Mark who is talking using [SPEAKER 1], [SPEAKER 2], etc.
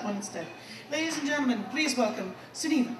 [SPEAKER 1] that one instead. Ladies and gentlemen, please welcome Sunita.